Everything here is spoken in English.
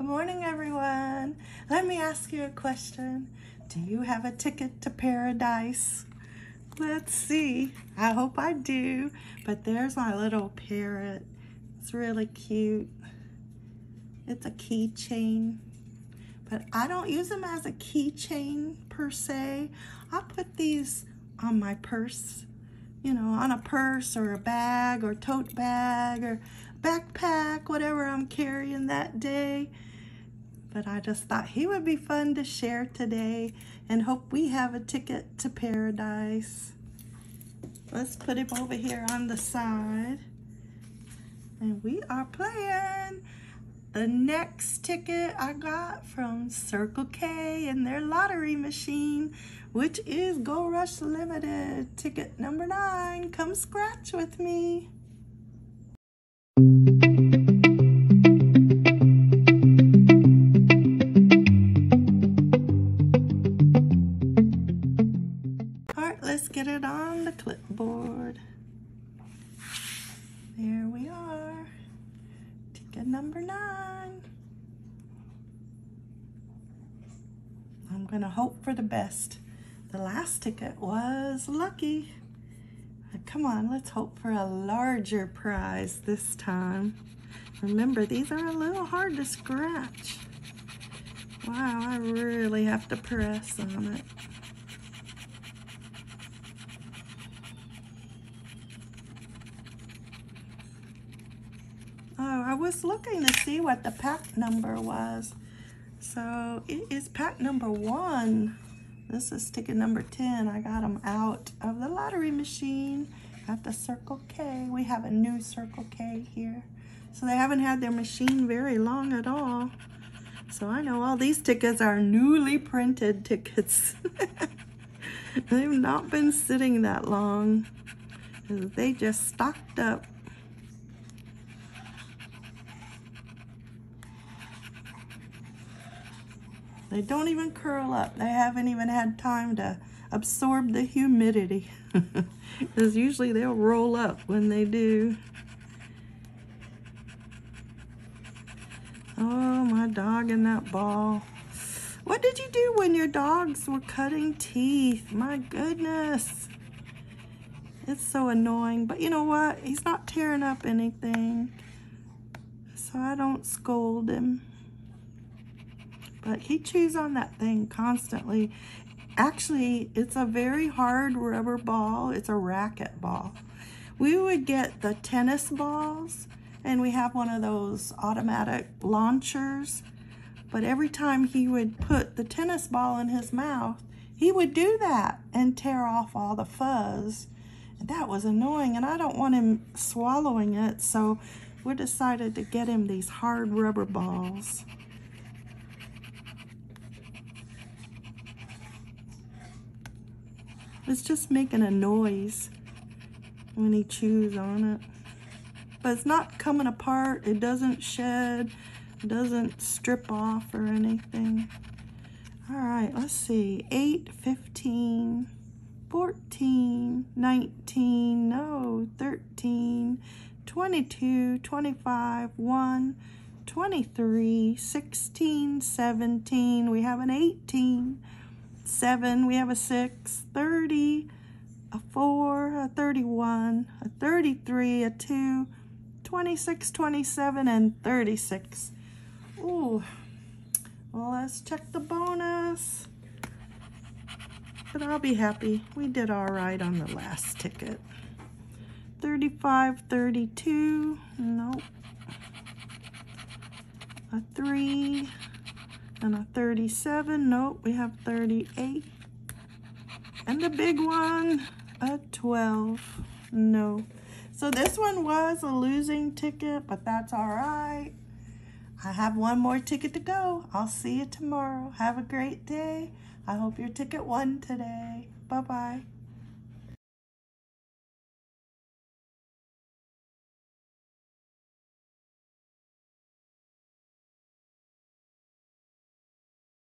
Good morning, everyone. Let me ask you a question. Do you have a ticket to paradise? Let's see. I hope I do. But there's my little parrot. It's really cute. It's a keychain. But I don't use them as a keychain per se. I put these on my purse, you know, on a purse or a bag or tote bag or backpack, whatever I'm carrying that day. But I just thought he would be fun to share today and hope we have a ticket to paradise. Let's put him over here on the side. And we are playing the next ticket I got from Circle K and their lottery machine, which is Gold Rush Limited. Ticket number nine, come scratch with me. Clipboard. There we are. Ticket number nine. I'm gonna hope for the best. The last ticket was lucky. Uh, come on, let's hope for a larger prize this time. Remember, these are a little hard to scratch. Wow, I really have to press on it. Oh, I was looking to see what the pack number was. So it is pack number one. This is ticket number 10. I got them out of the lottery machine at the Circle K. We have a new Circle K here. So they haven't had their machine very long at all. So I know all these tickets are newly printed tickets. They've not been sitting that long. They just stocked up. They don't even curl up. They haven't even had time to absorb the humidity. Because usually they'll roll up when they do. Oh, my dog and that ball. What did you do when your dogs were cutting teeth? My goodness. It's so annoying. But you know what? He's not tearing up anything. So I don't scold him. But he chews on that thing constantly. Actually, it's a very hard rubber ball. It's a racket ball. We would get the tennis balls and we have one of those automatic launchers. But every time he would put the tennis ball in his mouth, he would do that and tear off all the fuzz. And that was annoying, and I don't want him swallowing it, so we decided to get him these hard rubber balls. It's just making a noise when he chews on it. But it's not coming apart. It doesn't shed. It doesn't strip off or anything. All right, let's see. 8, 15, 14, 19, no, 13, 22, 25, 1, 23, 16, 17. We have an 18, 7. We have a 6, 30, a 4, a 31, a 33, a 2, 26, 27, and 36. Ooh. Well, let's check the bonus. But I'll be happy. We did all right on the last ticket. 35, 32. Nope. A 3 and a 37. Nope, we have 38. And the big one, a 12. No. So this one was a losing ticket, but that's all right. I have one more ticket to go. I'll see you tomorrow. Have a great day. I hope your ticket won today. Bye-bye.